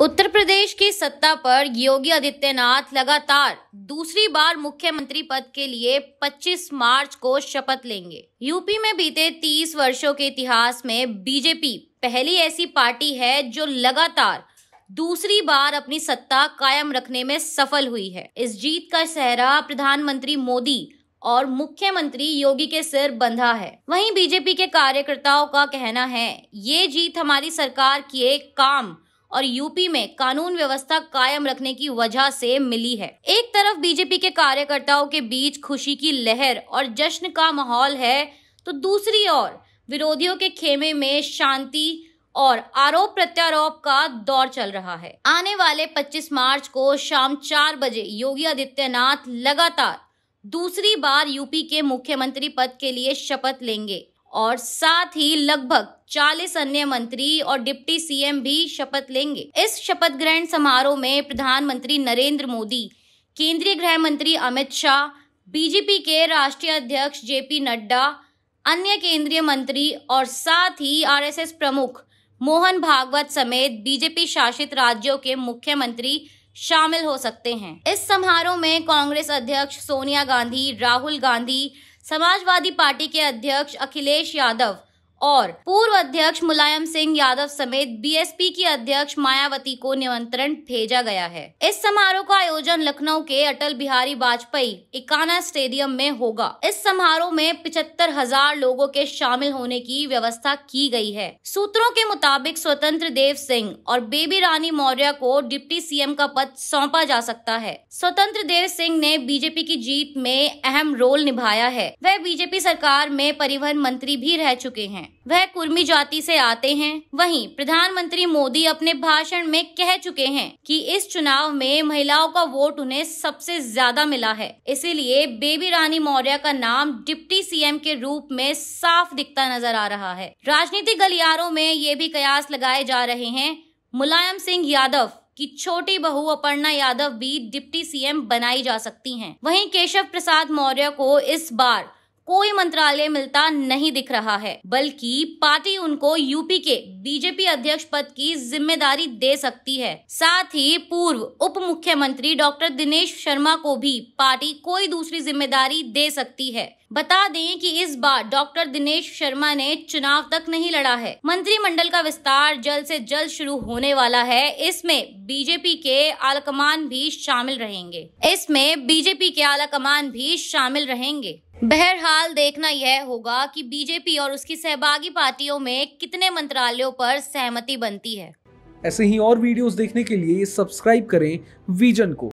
उत्तर प्रदेश की सत्ता पर योगी आदित्यनाथ लगातार दूसरी बार मुख्यमंत्री पद के लिए 25 मार्च को शपथ लेंगे। यूपी में बीते 30 वर्षों के इतिहास में बीजेपी पहली ऐसी पार्टी है जो लगातार दूसरी बार अपनी सत्ता कायम रखने में सफल हुई है। इस जीत का सहरा प्रधानमंत्री मोदी और मुख्यमंत्री योगी के सिर बंधा है। वहीं बीजेपी के कार्यकर्ताओं का कहना है, ये जीत हमारी सरकार की एक काम और यूपी में कानून व्यवस्था कायम रखने की वजह से मिली है। एक तरफ़ बीजेपी के कार्यकर्ताओं के बीच खुशी की लहर और जश्न का माहौल है तो दूसरी ओर विरोधियों के खेमे में शांति और आरोप प्रत्यारोप का दौर चल रहा है। आने वाले 25 मार्च को शाम चार बजे योगी आदित्यनाथ लगातार दूसरी बार यूपी के मुख्यमंत्री पद के लिए शपथ लेंगे। और साथ ही लगभग 40 अन्य मंत्री और डिप्टी सीएम भी शपथ लेंगे। इस शपथ ग्रहण समारोह में प्रधानमंत्री नरेंद्र मोदी, केंद्रीय गृह मंत्री अमित शाह, बीजेपी के राष्ट्रीय अध्यक्ष जेपी नड्डा, अन्य केंद्रीय मंत्री और साथ ही आरएसएस प्रमुख मोहन भागवत समेत बीजेपी शासित राज्यों के मुख्यमंत्री शामिल हो सकते हैं। इस समारोह में कांग्रेस अध्यक्ष सोनिया गांधी, राहुल गांधी समाजवादी पार्टी के अध्यक्ष अखिलेश यादव और पूर्व अध्यक्ष मुलायम सिंह यादव समेत बीएसपी की अध्यक्ष मायावती को निमंत्रण भेजा गया है। इस समारोह का आयोजन लखनऊ के अटल बिहारी वाजपेयी इकाना स्टेडियम में होगा। इस समारोह में पिछहत्तर हज़ार लोगों के शामिल होने की व्यवस्था की गई है। सूत्रों के मुताबिक स्वतंत्र देव सिंह और बेबी रानी मौर्य को डिप्टी सीएम का पद सौंपा जा सकता है। स्वतंत्र देव सिंह ने बीजेपी की जीत में अहम रोल निभाया है। वह बीजेपी सरकार में परिवहन मंत्री भी रह चुके हैं। वह कुर्मी जाति से आते हैं। वहीं प्रधानमंत्री मोदी अपने भाषण में कह चुके हैं कि इस चुनाव में महिलाओं का वोट उन्हें सबसे ज़्यादा मिला है। इसीलिए बेबी रानी मौर्य का नाम डिप्टी सीएम के रूप में साफ़ दिखता नज़र आ रहा है। राजनीतिक गलियारों में ये भी कयास लगाए जा रहे हैं, मुलायम सिंह यादव की छोटी बहू अपर्णा यादव भी डिप्टी सीएम बनाई जा सकती हैं। वहीं केशव प्रसाद मौर्य को इस बार कोई मंत्रालय मिलता नहीं दिख रहा है, बल्कि पार्टी उनको यूपी के बीजेपी अध्यक्ष पद की ज़िम्मेदारी दे सकती है। साथ ही पूर्व उप मुख्यमंत्री डॉक्टर दिनेश शर्मा को भी पार्टी कोई दूसरी ज़िम्मेदारी दे सकती है। बता दें कि इस बार डॉक्टर दिनेश शर्मा ने चुनाव तक नहीं लड़ा है। मंत्रिमंडल का विस्तार जल्द से जल्द शुरू होने वाला है। इसमें बीजेपी के आलाकमान भी शामिल रहेंगे। इसमें बीजेपी के आलाकमान भी शामिल रहेंगे। बहरहाल देखना यह होगा कि बीजेपी और उसकी सहभागी पार्टियों में कितने मंत्रालयों पर सहमति बनती है। ऐसे ही और वीडियोस देखने के लिए सब्सक्राइब करें विजन को।